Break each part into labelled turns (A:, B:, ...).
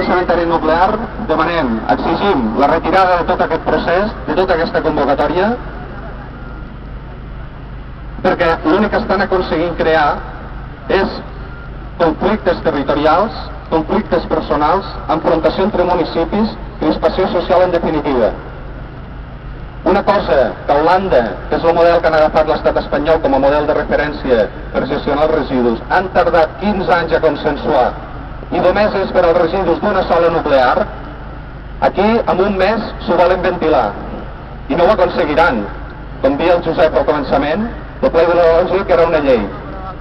A: anticementari nuclear demanem, exigim la retirada de tot aquest procés, de tota aquesta convocatòria, perquè l'únic que estan aconseguint crear és conflictes territorials, conflictes personals, enfrontació entre municipis, crispació social en definitiva. Una cosa que Holanda, que és el model que han agafat l'estat espanyol com a model de referència per gestionar els residus, han tardat 15 anys a consensuar i només és per als residus d'una sola nuclear, aquí en un mes s'ho volen ventilar i no ho aconseguiran. Com dia el Josep al començament, el ple ideològic era una llei.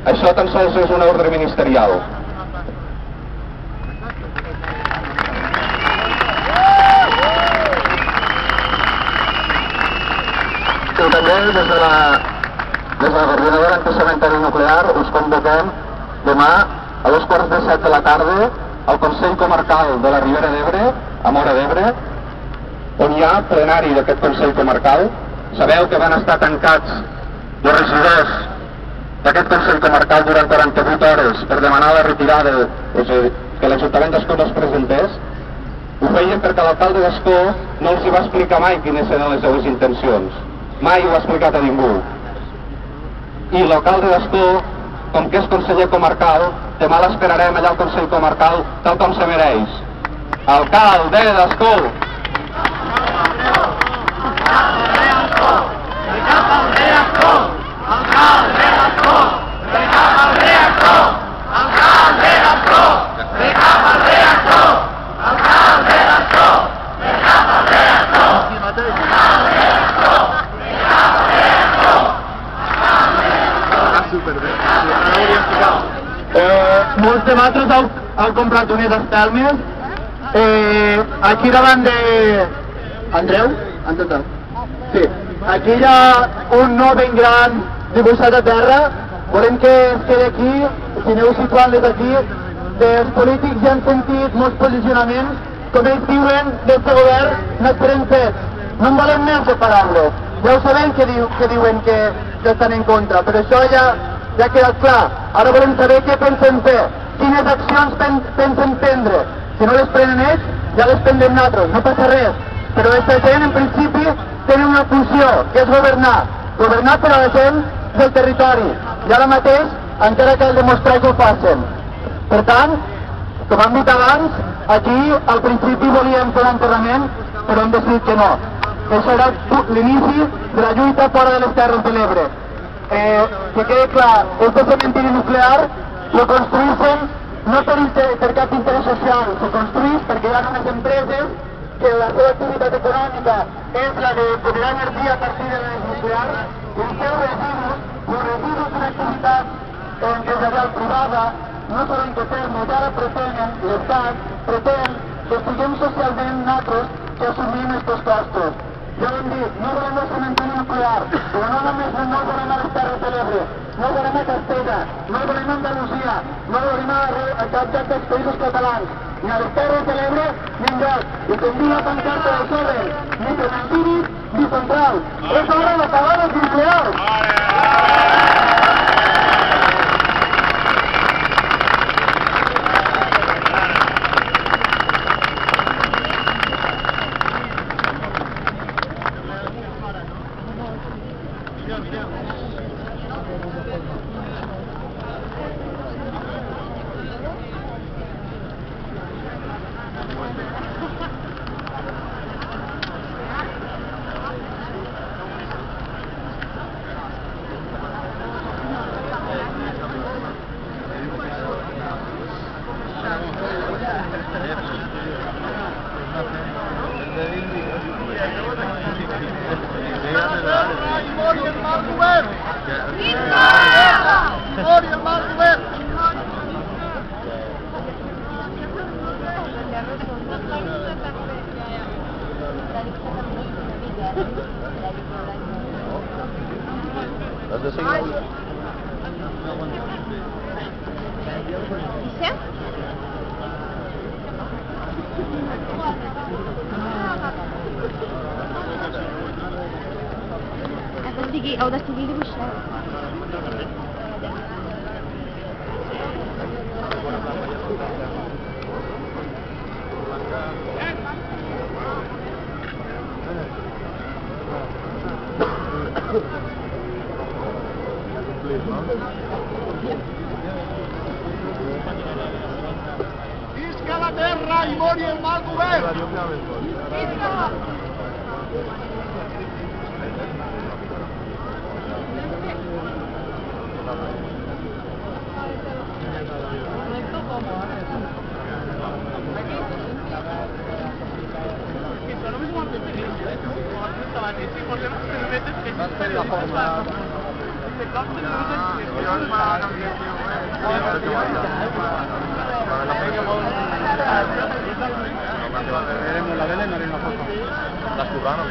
A: Això tan sols és una ordre ministerial. I també des de la, des de la coordinadora anticementari nuclear us convoquem demà a dos quarts de set de la tarda al Consell Comarcal de la Ribera d'Ebre, a Mora d'Ebre, on hi ha plenari d'aquest Consell Comarcal. Sabeu que van estar tancats els regidors d'aquest Consell Comarcal durant 48 hores per demanar la retirada, que l'Ajuntament d'Escó no es presentés. Ho feien perquè l'alcalde d'Escó no els hi va explicar mai quines eren les seves intencions. Mai ho ha explicat a ningú. I l'alcalde d'Escó, com que és conseller comarcal, demà l'esperarem allà al Consell Comarcal tal com se mereix. Alcalde d'Escó!
B: Molts de vosaltres heu, heu comprat unes espelmes. Eh, aquí davant de... Andreu? Andreu? Sí. Aquí hi ha un no ben gran dibuixat a terra. Volem que es quedi aquí, si aneu situant des d'aquí. Dels polítics ja han sentit molts posicionaments. Com ells diuen, d'aquest govern no esperem fets. No en volem més de paraules. Ja ho sabem que, diu, que diuen que, que estan en contra, però això ja, ja ha quedat clar. Ara volem saber què pensen fer, quines accions pen, pensen prendre. Si no les prenen ells, ja les prendrem nosaltres, no passa res. Però aquesta gent, en principi, tenen una funció, que és governar. Governar per a la gent del territori. I ara mateix encara cal demostrar que ho facin. Per tant, com hem dit abans, aquí al principi volíem fer l'enterrament, però hem decidit que no. Això era l'inici de la lluita fora de les Terres de l'Ebre. Eh, que quede clar, este cementiri nuclear lo construïssin no per, inter- per cap interès social, se construís perquè hi ha unes empreses que la seva activitat econòmica és la de generar energia a partir de l'energia nuclear i els seus residus, els empresarial privada, no saben què fer-ne, i ara pretenen, l'Estat pretén que siguem socialment nosaltres que assumim aquests costos. Ja dit, no volem el nuclear, però no només no volem a les Terres no volem Castella, no no volem a, a cap lloc dels països catalans, ni a les Terres de l'Ebre ni enlloc. I com diu la pancarta del sobre, ni cementiri ni central. És hora d'acabar els nuclears.
C: That's the thing. Is تيجي او ده تيجي
B: لي بالشارع la terra y mori el mal gobierno.
D: Isca. Las cubanas.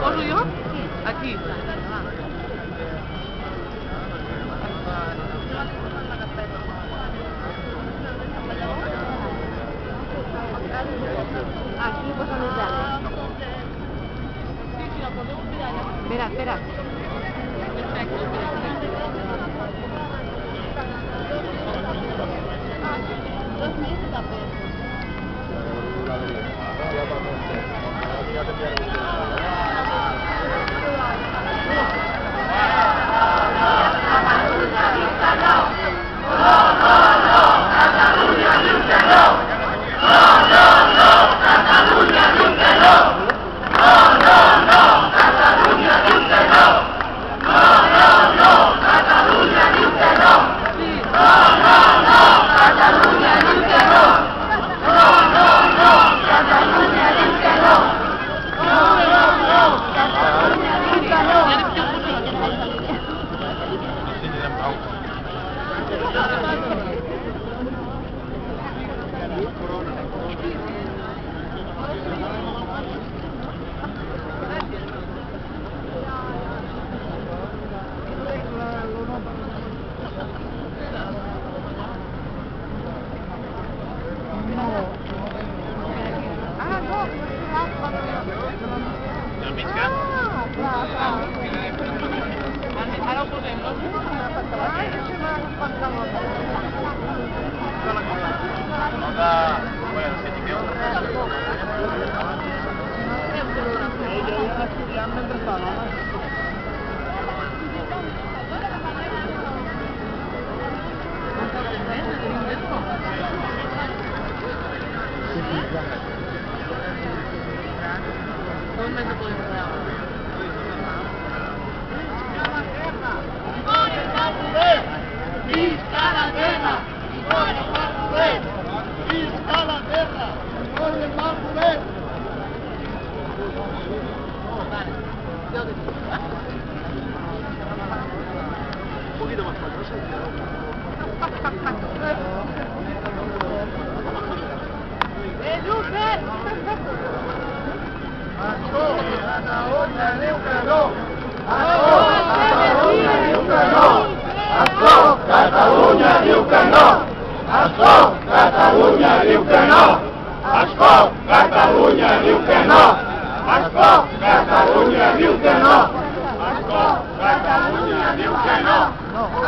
D: ¿Corro yo? Aquí.
C: Aquí, pues, a Mira, ¿eh? espera.
B: Gracias. Gracias. Escop, Catalunya diu que no! Escop, Catalunya diu que no!